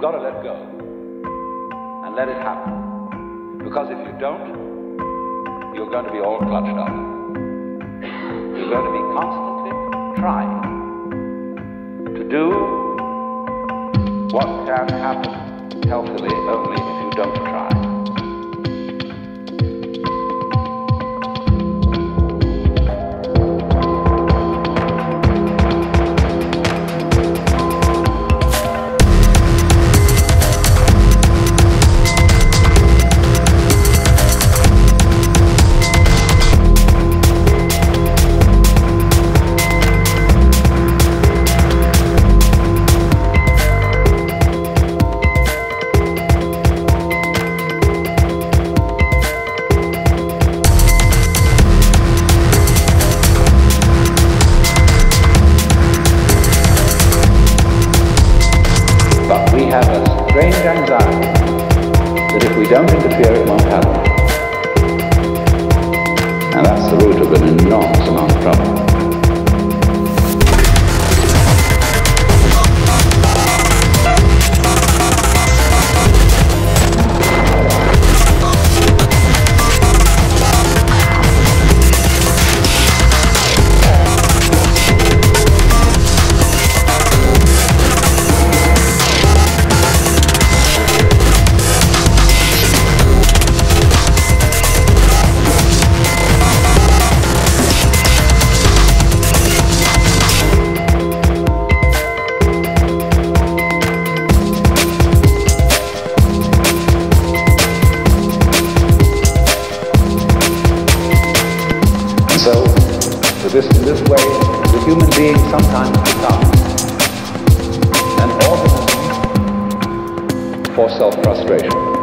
You've got to let go and let it happen. Because if you don't, you're going to be all clutched up. You're going to be constantly trying to do what can happen healthily only if you don't try. Have a strange anxiety that if we don't interfere, it won't happen. And that's the root of an enormous amount of trouble. So, this, in this way, the human being sometimes becomes an organism for self-frustration.